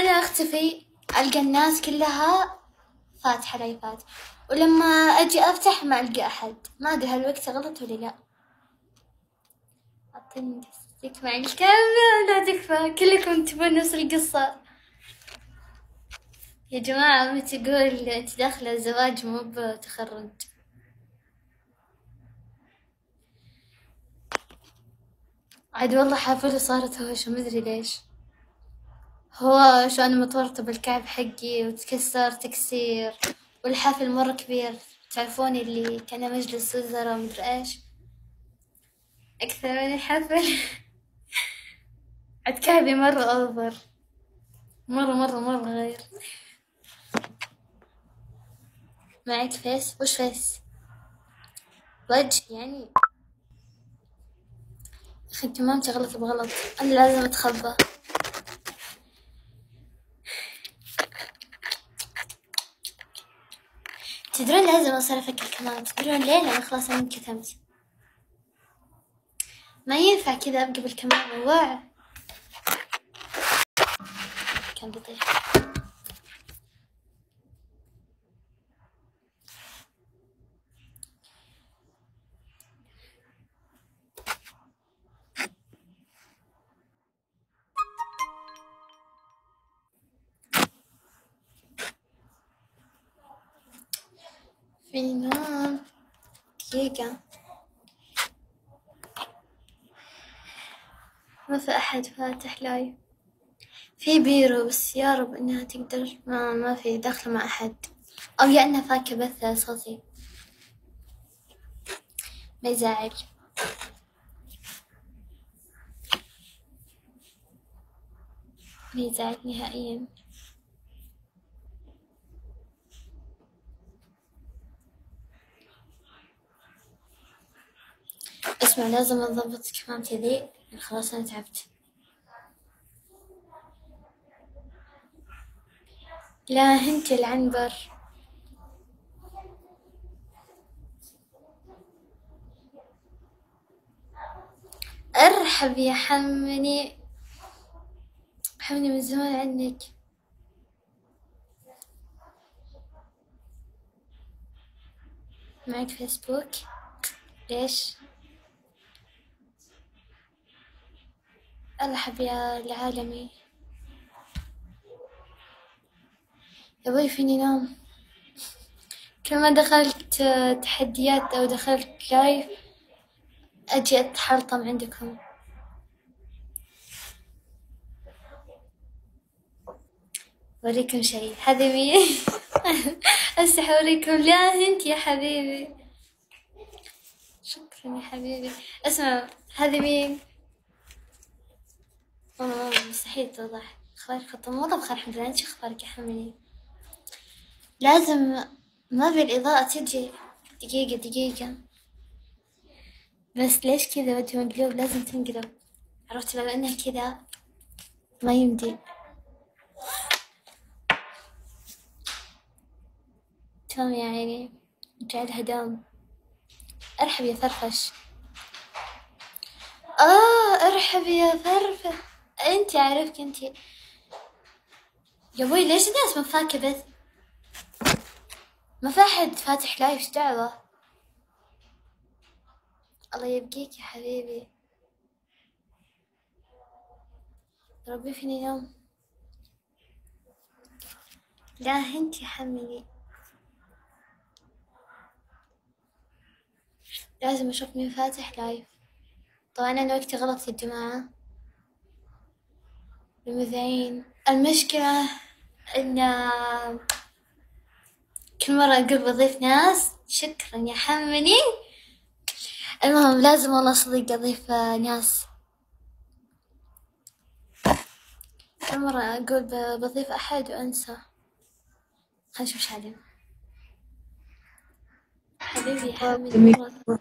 أنا أختفي ألقى الناس كلها فاتحة لايفات ولما أجي أفتح ما ألقى أحد. ما أدري هالوقت غلط ولا لا. أعطيني تكفى عن الكاميرا لا تكفى. كلكم تبون نفس القصة. يا جماعة أمي تقول أنت داخلة الزواج مو بتخرج. عاد والله حافلة صارت هوشة مدري ليش. هو شو أنا متورطة بالكعب حقي وتكسر تكسير والحفل مرة كبير. تعرفون اللي كان مجلس وزراء مدري إيش؟ أكثر من الحفل عاد كعبي مرة أوفر. مرة مرة مرة غير. معك فيس؟ وش فيس؟ وجه يعني. أخي ما تغلط بغلط. أنا لازم أتخبى. تدرون لازم أصير أفكر كمان تدرون ليه؟ لأن خلاص أنا انكتمت. ما ينفع كذا أبقى بالكمال موع كان بيطيح نام دقيقة. ما في أحد فاتح لايف في بيرو بس يا رب إنها تقدر. ما ما في داخلة مع أحد. أو يا إنها فاكة بث صوتي ما يزعل. ما يزعل نهائيا. اسمع لازم أضبط كمامتي ذي خلاص أنا تعبت. لا هنت العنبر. ارحب يا حمني. حمني من زمان عنك. معك فيسبوك؟ ليش؟ ارحب يا العالمي. يا فيني نام؟ كل ما دخلت تحديات أو دخلت لايف أجي أتحلطم عندكم. أوريكم شي هذه مين هسه حوريكم لا أنت يا حبيبي. شكرا يا حبيبي. أسمع هذه مين مستحيل توضح أخبارك خطة والله بخير الحمد لله. انت شو أخبارك يا حمني لازم ما في الإضاءة تجي. دقيقة دقيقة. بس ليش كذا؟ وجهي مقلوب لازم تنقلب. عرفت لو إنها كذا؟ ما يمدي. تمام يا عيني. جعلها دام ارحب يا فرفش. آه ارحب يا فرفش. انت عارفك انت. يا بوي ليش الناس ما فاكة بث ما في أحد فاتح لايف إيش دعوة؟ الله يبقيك يا حبيبي. ربي فيني يوم لا انت حملي لازم أشوف مين فاتح لايف. طبعا أنا وقتي غلط يا جماعة. المذيعين. المشكلة إن كل مرة أقول بضيف ناس شكرا يا حمني المهم لازم والله صدق أضيف ناس. كل مرة أقول بضيف أحد وأنسى. خلينا نشوف شو حبيبي مرة.